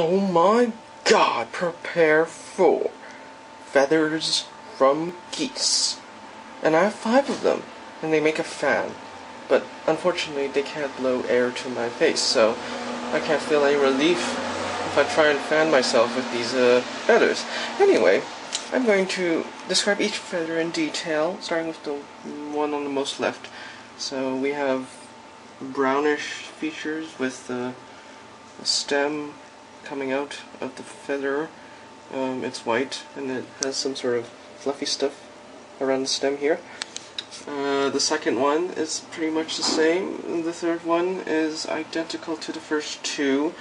Oh my god, prepare for feathers from geese. And I have five of them, and they make a fan. But unfortunately, they can't blow air to my face, so I can't feel any relief if I try and fan myself with these uh, feathers. Anyway, I'm going to describe each feather in detail, starting with the one on the most left. So we have brownish features with the stem coming out of the feather. Um, it's white and it has some sort of fluffy stuff around the stem here. Uh, the second one is pretty much the same. And the third one is identical to the first two.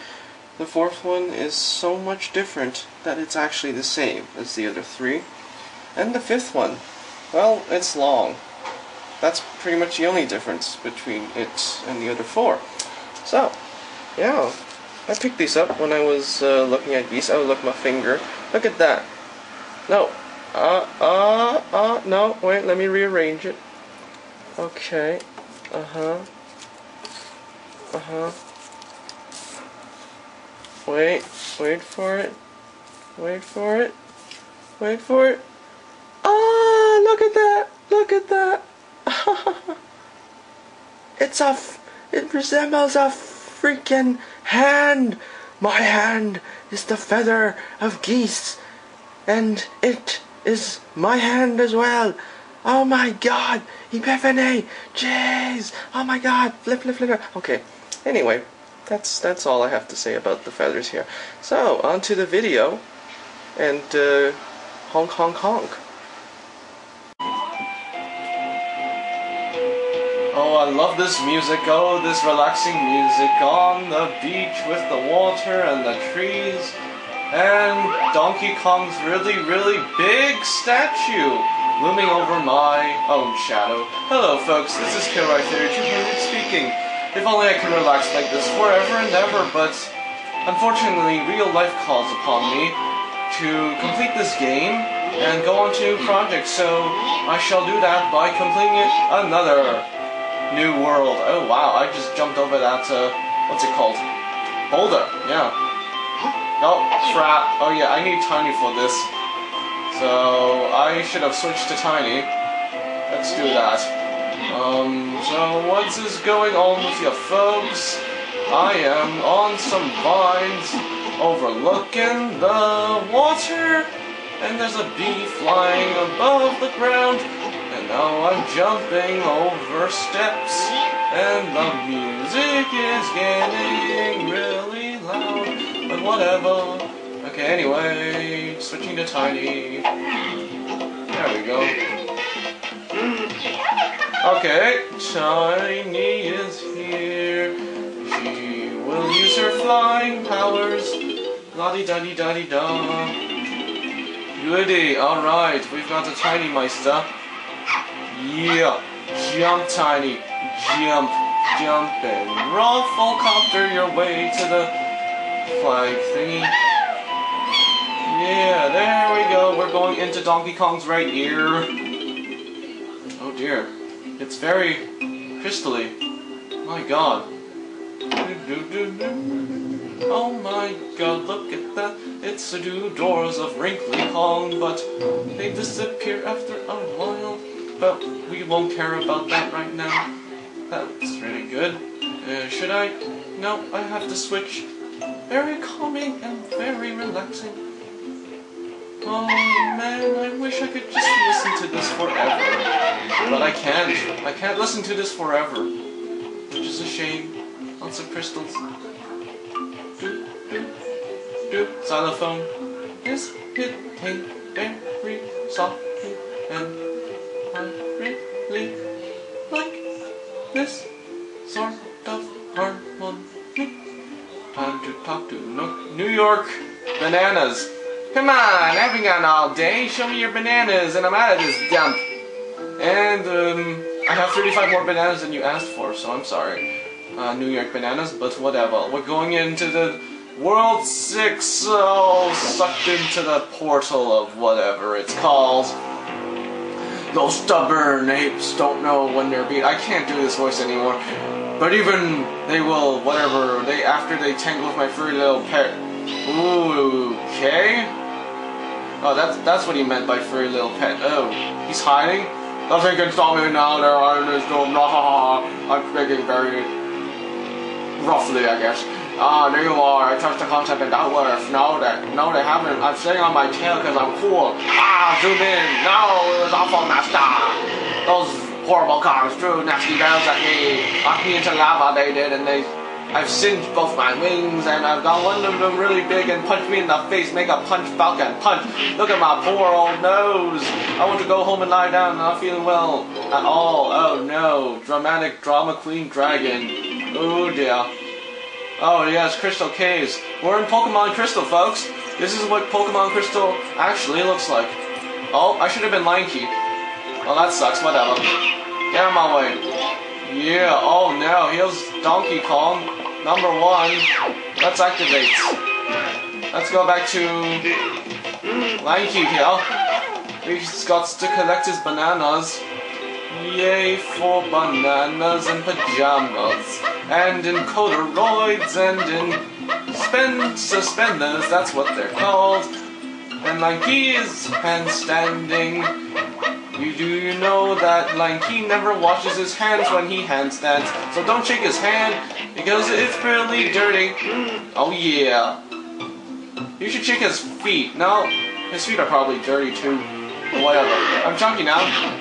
The fourth one is so much different that it's actually the same as the other three. And the fifth one, well, it's long. That's pretty much the only difference between it and the other four. So, yeah, I picked these up when I was uh, looking at these. Oh, look, my finger. Look at that. No. Uh, uh, uh, no. Wait, let me rearrange it. Okay. Uh-huh. Uh-huh. Wait. Wait for it. Wait for it. Wait for it. Ah, look at that. Look at that. it's a... it resembles a freaking hand. My hand is the feather of geese. And it is my hand as well. Oh my god! Epiphany! Jeez! Oh my god! Flip, flip, flip. Okay. Anyway, that's that's all I have to say about the feathers here. So, on to the video. And, uh, honk, honk, honk. Oh, I love this music. Oh, this relaxing music on the beach with the water and the trees. And Donkey Kong's really, really big statue looming over my own shadow. Hello, folks. This is Kilroy32 speaking. If only I could relax like this forever and ever, but unfortunately, real life calls upon me to complete this game and go on to new projects, so I shall do that by completing another New World. Oh wow, I just jumped over that, uh, what's it called? Boulder, yeah. Oh, crap. Oh yeah, I need Tiny for this. So, I should have switched to Tiny. Let's do that. Um, so what is going on with you folks? I am on some vines overlooking the water, and there's a bee flying above the ground, now I'm jumping over steps, and the music is getting really loud, but whatever. Okay, anyway, switching to Tiny. There we go. Okay, Tiny is here. She will use her flying powers. La-di-da-di-da-di-da. Goody, alright, we've got a Tiny Meister. Yeah, jump tiny, jump, jump and ruffle copter your way to the flag thingy. Yeah, there we go. We're going into Donkey Kong's right ear. Oh dear, it's very crystally. My god. Oh my god, look at that. It's the two doors of Wrinkly Kong, but they disappear after a while. But we won't care about that right now. That's really good. Uh, should I? No, I have to switch. Very calming and very relaxing. Oh man, I wish I could just listen to this forever. But I can't. I can't listen to this forever. Which is a shame. Lots of crystals. Do, do, do. Xylophone is hitting very softly and really like this sort of harmony. Time to talk to New York bananas. Come on, I've been gone all day. Show me your bananas and I'm out of this dump. And um, I have 35 more bananas than you asked for, so I'm sorry. Uh, New York bananas, but whatever. We're going into the World 6, oh, sucked into the portal of whatever it's called. Those stubborn apes don't know when they're being. I can't do this voice anymore. But even they will, whatever. They after they tangle with my furry little pet Ooh, okay. Oh, that's that's what he meant by furry little pet. Oh, he's hiding. Nothing can stop me now. There are no storm. I'm speaking very roughly, I guess. Ah, there you are. I touched the concept and that works. No, that no, they haven't. I'm sitting on my tail because I'm cool. Ah, zoom in. No, it was awful, master. Those horrible cars threw nasty bells at me. Knocked me into lava. They did, and they I've singed both my wings and I've got one of them really big and punched me in the face, make a punch falcon punch. Look at my poor old nose. I want to go home and lie down, not feeling well at all. Oh no, dramatic drama queen dragon. Oh dear. Oh yes, Crystal Caves. We're in Pokemon Crystal, folks. This is what Pokemon Crystal actually looks like. Oh, I should have been lanky. Well, that sucks, whatever. Get out of my way. Yeah, oh no, here's Donkey Kong, number one. Let's activate. Let's go back to Lanky here. He's got to collect his bananas. Yay for bananas and pajamas. And in corduroys and in spend suspenders, that's what they're called. And Lanky is handstanding you do you know that Lanky never washes his hands when he handstands, so don't shake his hand because it's really dirty. Oh yeah. You should shake his feet. No, his feet are probably dirty too. Whatever. I'm chunky now.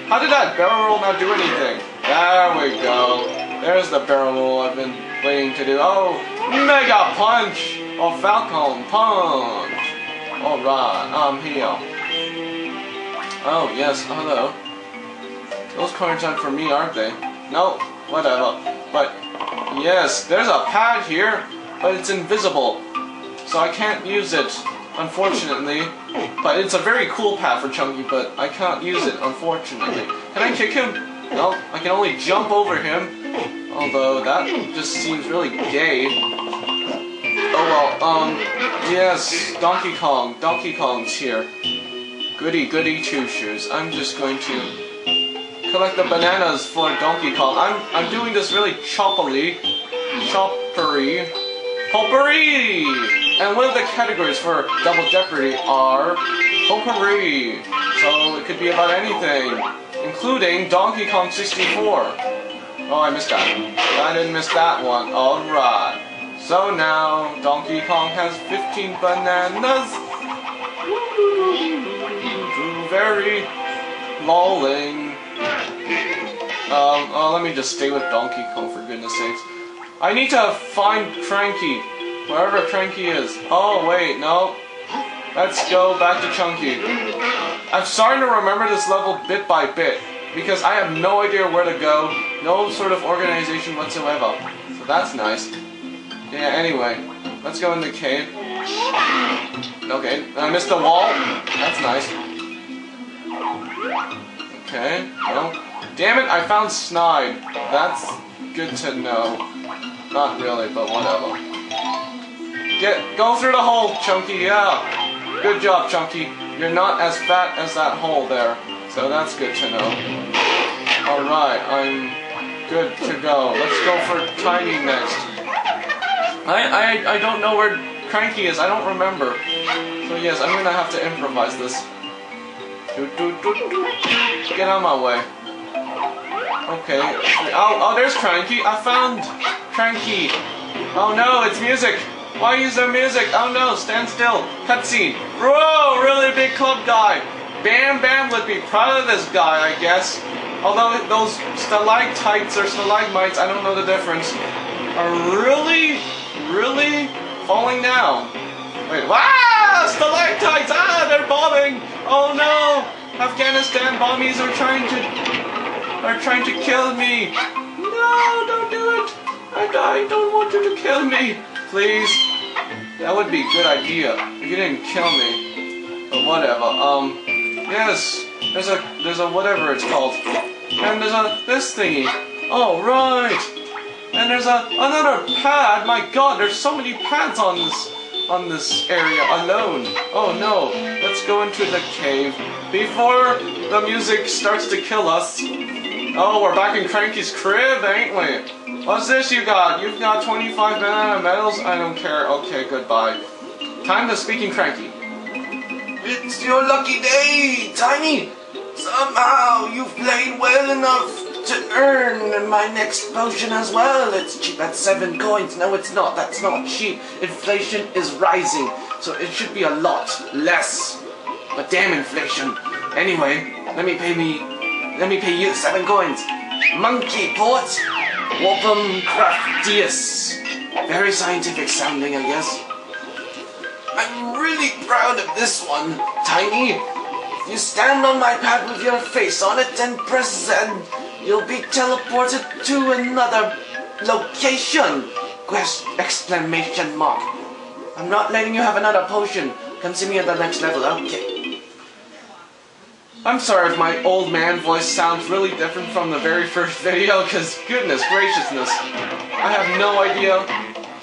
How did that barrel roll not do anything? There we go. There's the barrel roll I've been waiting to do. Oh, Mega Punch! Or Falcon Punch! Alright, I'm here. Oh, yes, hello. Those cards aren't for me, aren't they? No, whatever. But, yes, there's a pad here, but it's invisible. So I can't use it, unfortunately. But it's a very cool pad for Chunky, but I can't use it, unfortunately. Can I kick him? No, I can only jump over him. Although, that just seems really gay. Oh well, um, yes, Donkey Kong. Donkey Kong's here. Goody goody two shoes. I'm just going to collect the bananas for Donkey Kong. I'm I'm doing this really choppily, choppery, potpourri. And one of the categories for Double Jeopardy are potpourri. So it could be about anything, including Donkey Kong 64. Oh, I missed that. I didn't miss that one. Alright. So now, Donkey Kong has 15 bananas very lolling. Um, oh, let me just stay with Donkey Kong for goodness sakes. I need to find Cranky, wherever Cranky is. Oh, wait, no. Let's go back to Chunky. I'm starting to remember this level bit by bit, because I have no idea where to go, no sort of organization whatsoever. So that's nice. Yeah, anyway, let's go in the cave. Okay, I missed the wall. That's nice. Okay, well, damn it, I found Snide. That's good to know. Not really, but whatever. Get, go through the hole, Chunky, yeah. Good job, Chunky. You're not as fat as that hole there, so that's good to know. Alright, I'm good to go. Let's go for Tiny next. I, I, I don't know where Cranky is, I don't remember. So yes, I'm gonna have to improvise this. Get out of my way. Okay. Oh, oh, there's Cranky. I found Cranky. Oh no, it's music. Why use their music? Oh no, stand still. Cutscene. Whoa, really big club guy. Bam Bam would be proud of this guy, I guess. Although those stalactites or stalagmites, I don't know the difference, are really, really falling down. Wait, ah! Stalactites! Ah, they're bombing! Oh no! Afghanistan bombies are trying to are trying to kill me. No, don't do it. I, I don't want you to kill me. Please. That would be a good idea if you didn't kill me. But whatever. Um, yes. There's a there's a whatever it's called, and there's a this thingy. Oh right. And there's a another pad. My God, there's so many pads on this on this area alone. Oh no, let's go into the cave before the music starts to kill us. Oh, we're back in Cranky's crib, ain't we? What's this you got? You've got 25 banana medals? I don't care. Okay, goodbye. Time to speaking cranky. It's your lucky day, Tiny! Somehow you've played well enough to earn my next potion as well. It's cheap at seven coins. No, it's not. That's not cheap. Inflation is rising, so it should be a lot less. But damn inflation. Anyway, let me pay me. Let me pay you seven coins. Monkeyport. Whoppum craftius. Very scientific sounding, I guess. I'm really proud of this one, Tiny. You stand on my pad with your face on it and press Z, you'll be teleported to another location. Quest exclamation mark. I'm not letting you have another potion. Come see me at the next level, okay? I'm sorry if my old man voice sounds really different from the very first video, because goodness graciousness, I have no idea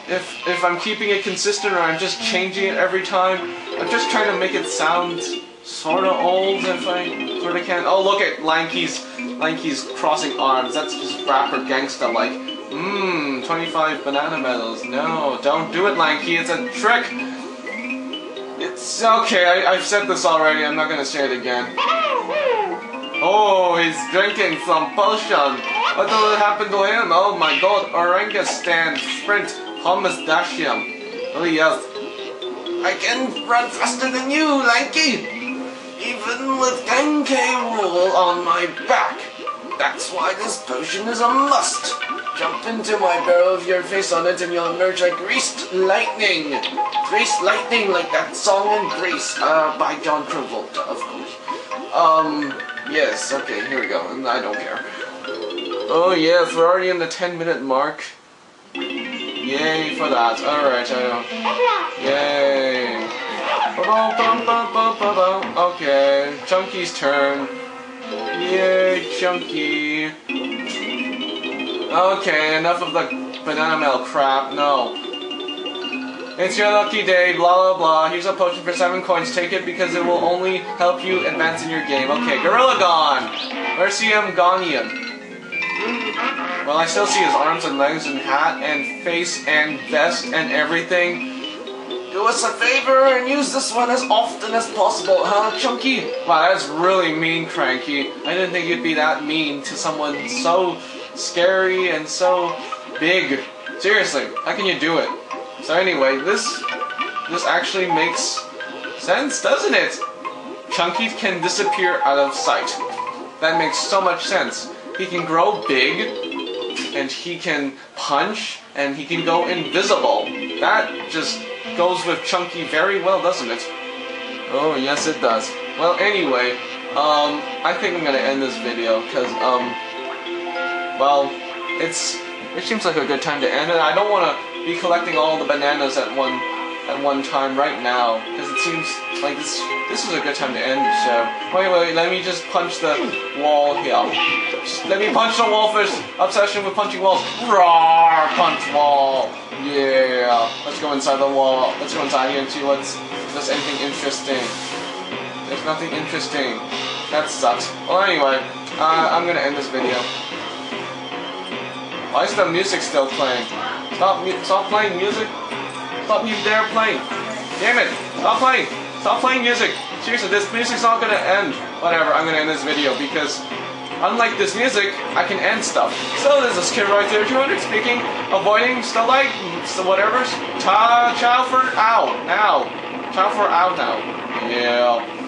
if if I'm keeping it consistent or I'm just changing it every time. I'm just trying to make it sound sort of old if I sort of can. Oh, look at Lanky's Lanky's crossing arms. That's just rapper gangsta like. Mmm, 25 banana medals. No, don't do it, Lanky. It's a trick. It's okay. I, I've said this already. I'm not gonna say it again. Oh, he's drinking some potion. What will happen to him? Oh my god, Orangutan Sprint Hummus Dashium. Oh yes. I can run faster than you, Lanky. Even with Genkai Rule on my back. That's why this potion is a must. Jump into my barrel with your face on it and you'll emerge like greased lightning. Greased lightning like that song in Grease, uh, by John Travolta, of course. Um, yes, okay, here we go. I don't care. Oh yes, we're already in the 10 minute mark. Yay for that. Alright, uh, yay. Okay, Chunky's turn. Yay, Chunky. Okay, enough of the banana milk crap. No. It's your lucky day, blah blah blah. Here's a potion for seven coins. Take it because it will only help you advance in your game. Okay, Gorilla Gone! Where's CM Gonian? Well, I still see his arms and legs and hat and face and vest and everything. Do us a favor and use this one as often as possible, huh, Chunky? Wow, that's really mean, Cranky. I didn't think you'd be that mean to someone so scary and so big. Seriously, how can you do it? So anyway, this this actually makes sense, doesn't it? Chunky can disappear out of sight. That makes so much sense. He can grow big, and he can punch, and he can go invisible. That just goes with Chunky very well, doesn't it? Oh, yes it does. Well, anyway, um, I think I'm gonna end this video, because, um, well, it's, it seems like a good time to end it. I don't want to be collecting all the bananas at one, at one time right now, because it seems like this, this is a good time to end So. Wait, wait, let me just punch the wall here. Just let me punch the wall first. Obsession with punching walls. Roar, punch wall. Yeah. Let's go inside the wall. Let's go inside here and see what's, if there's anything interesting. There's nothing interesting. That sucks. Well, anyway, uh, I'm gonna end this video. Why is the music still playing? Stop, stop playing music. Stop you dare playing. Damn it. Stop playing. Stop playing music. Seriously, this music's not gonna end. Whatever, I'm gonna end this video because unlike this music, I can end stuff. So this is Kid Right there, 200 speaking, avoiding the light, so whatever. Ta, ciao for ow, now. Ciao for ow now. Yeah.